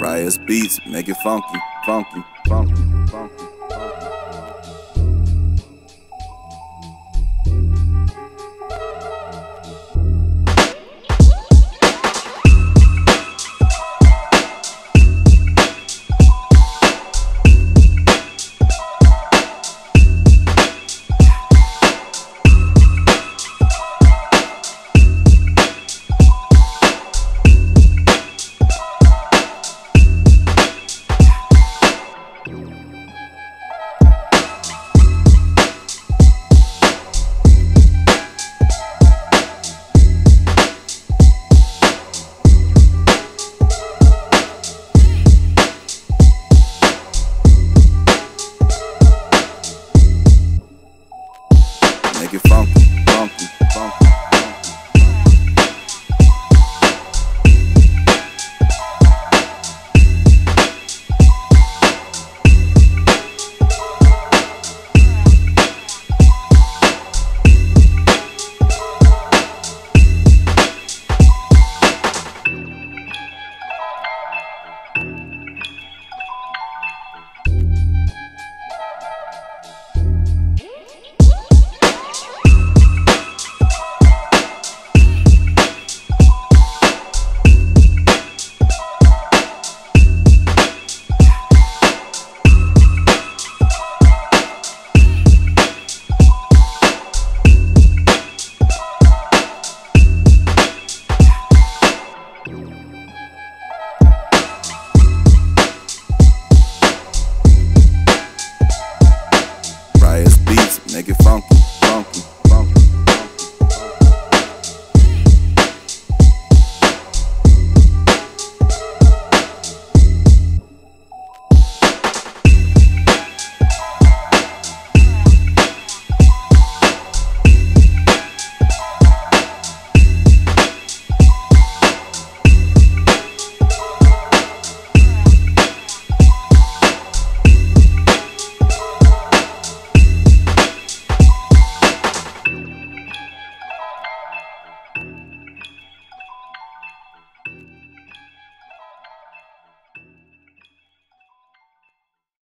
Riot's beats, make it funky, funky, It funky, funky, funky.